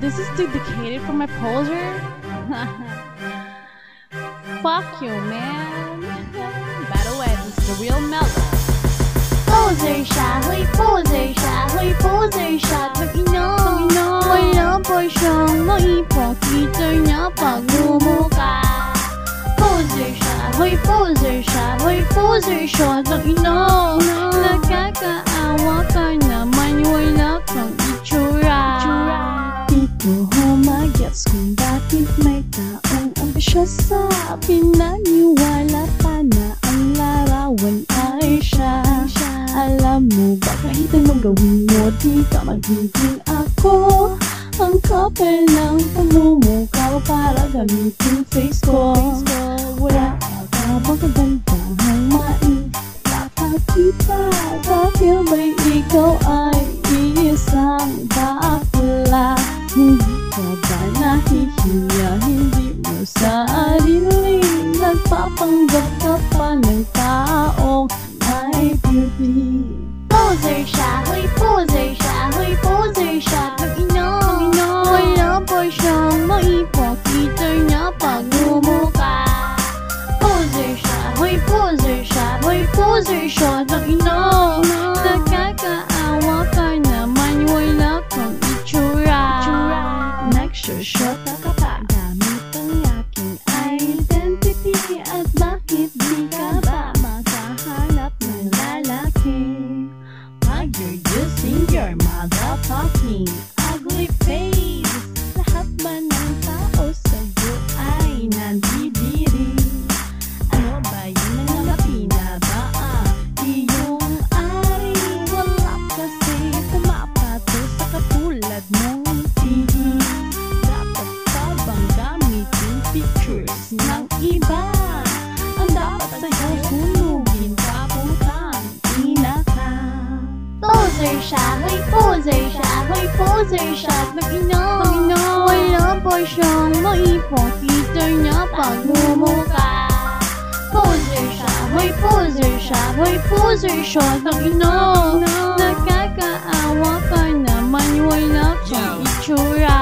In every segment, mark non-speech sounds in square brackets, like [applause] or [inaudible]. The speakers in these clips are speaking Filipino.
This is dedicated for my poser. [laughs] Fuck you, man. By the way, this is the real Mellow. Poser siya, hoy poser siya, hoy poser siya Mag-inom, wala pa siyang maipakita niya pag lumuka Poser siya, hoy poser siya, hoy poser siya Mag-inom, nakakaawa sa Pinaniwala pa na ang larawan ay siya. Alam mo ba kahit anong gawin mo Di ka magiging ako. Ang kapal ng pamumukha para gamitin face ko. Wala ka bang Poser siya, Poser siya, may poser siya, may poser siya. Mag-inom, wala pa siyang maipakita niya pag lumuka Poser siya, may poser siya, may poser siya. Mag-inom, nakakaawa ka naman wala kang itsura.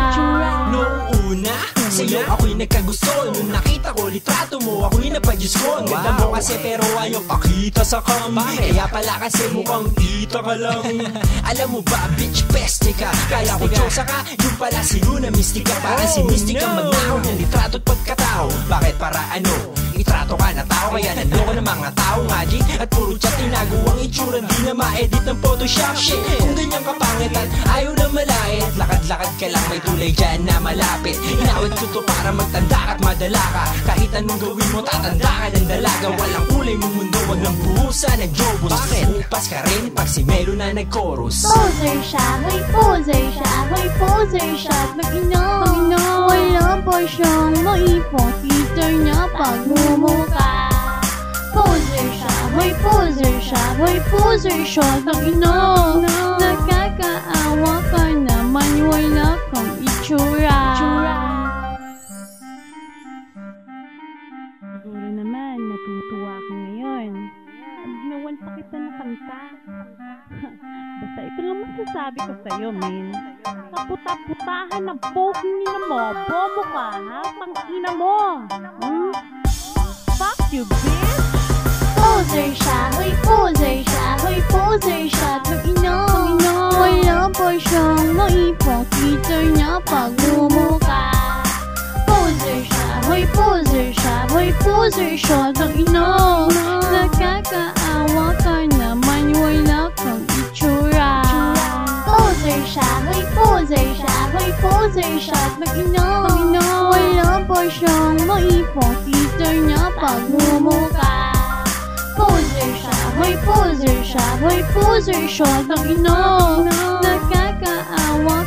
Noong una, sa'yo ako'y nagkagusto. Nung nakita ko litrato mo, ako'y napadyos ko Ang ganda mo kasi pero ayaw pakita sa cam Kaya pala kasi mukhang kita ka lang. [laughs] Alam mo ba, bitch, peste ka? Kaya ko tsosa ka, yung pala sinuna mistika Parang si mistika magnakaw ng litrato at pagkatao. Bakit? Para ano? Itrato ka na tao Kaya nandoko ng mga tao magic At puro chat tinago ang itsura Di na ma-edit ng photoshop. Shit, kung ganyan ka pangit at ayaw na malait Lakad-lakad ka lang may tulay dyan na malapit. Inawit ko to para magtanda at madala ka. Kahit anong gawin mo tatanda ka ng dalaga. Walang kulay mong mundo Wag nang buhusan ng jobos Bakit? Upas ka rin pag si Melo na nag-chorus. Poser siya, may poser siya, may poser siya. Mag-inom, wala pa siyang maipakita niya pag lumuka Poser siya, may poser siya, may poser siya. Mag-inom, nakakaawa ka naman wala kang itsura. Siguro naman, natutuwa ka ngayon. Ginawan pa kita ng kanta. [laughs] Basta ito lang masasabi ko sa'yo, men. Kaputa-putahan ng poking ina mo. Bobo ka, ha? Pang-ina mo. Hmm? Fuck you, bitch! Poser siya, may poser siya, may poser siya Mag-inom, wala pa siyang maipakita niya pag lumuka Poser siya, may poser siya, may poser siya Mag-inom, nakakaawa may poser siya Mag-inom, wala pa siyang maipakita niya pag lumuka Poser siya, may poser siya, may poser siya Mag-inom, nakakaawa